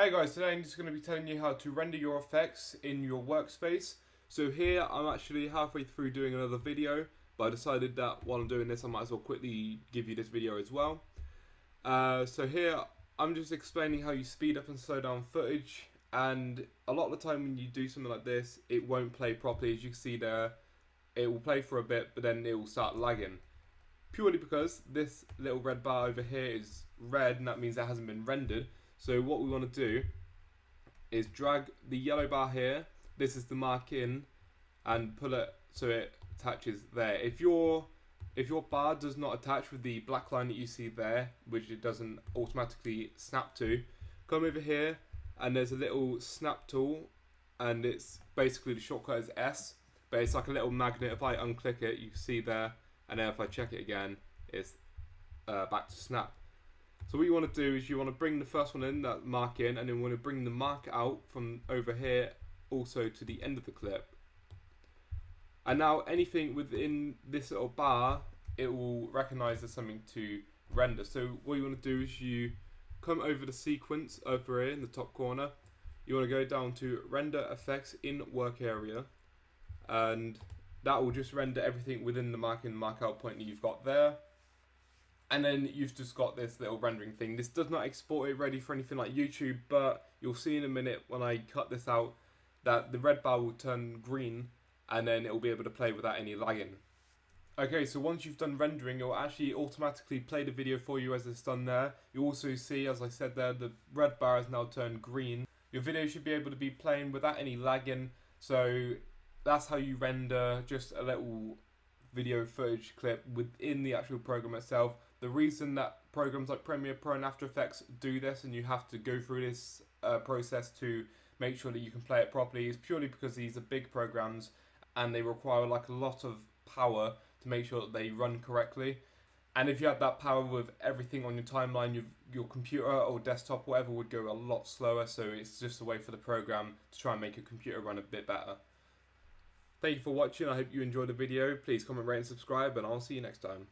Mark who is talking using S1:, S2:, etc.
S1: Hey guys, today I'm just going to be telling you how to render your effects in your workspace. So here I'm actually halfway through doing another video, but I decided that while I'm doing this I might as well quickly give you this video as well. Uh, so here I'm just explaining how you speed up and slow down footage and a lot of the time when you do something like this it won't play properly as you can see there it will play for a bit but then it will start lagging purely because this little red bar over here is red and that means it hasn't been rendered so what we want to do is drag the yellow bar here. This is the mark in and pull it so it attaches there. If your if your bar does not attach with the black line that you see there, which it doesn't automatically snap to, come over here and there's a little snap tool and it's basically the shortcut is S, but it's like a little magnet. If I unclick it, you see there, and then if I check it again, it's uh, back to snap. So what you want to do is you want to bring the first one in, that mark in, and then want to bring the mark out from over here also to the end of the clip. And now anything within this little bar, it will recognize as something to render. So what you want to do is you come over the sequence over here in the top corner. You want to go down to render effects in work area and that will just render everything within the mark and mark out point that you've got there and then you've just got this little rendering thing. This does not export it ready for anything like YouTube, but you'll see in a minute when I cut this out that the red bar will turn green and then it will be able to play without any lagging. Okay, so once you've done rendering, it will actually automatically play the video for you as it's done there. You also see, as I said there, the red bar has now turned green. Your video should be able to be playing without any lagging, so that's how you render just a little video footage clip within the actual program itself. The reason that programs like Premiere Pro and After Effects do this and you have to go through this uh, process to make sure that you can play it properly is purely because these are big programs and they require like a lot of power to make sure that they run correctly. And if you had that power with everything on your timeline, your, your computer or desktop, whatever, would go a lot slower. So it's just a way for the program to try and make your computer run a bit better. Thank you for watching. I hope you enjoyed the video. Please comment, rate, and subscribe, and I'll see you next time.